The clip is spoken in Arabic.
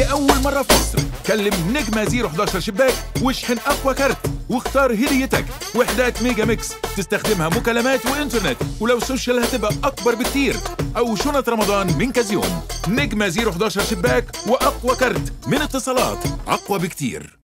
لأول مرة في مصر. كلم نجمة zero 11 شباك واشحن أقوى كارت؟ واختار هديتك وحدات Mega Mix تستخدمها مكالمات وإنترنت. ولو social هتبقى أكبر بكتير. أو شنط رمضان من كازيون نجمة zero 11 شباك وأقوى كارت من اتصالات. أقوى بكتير.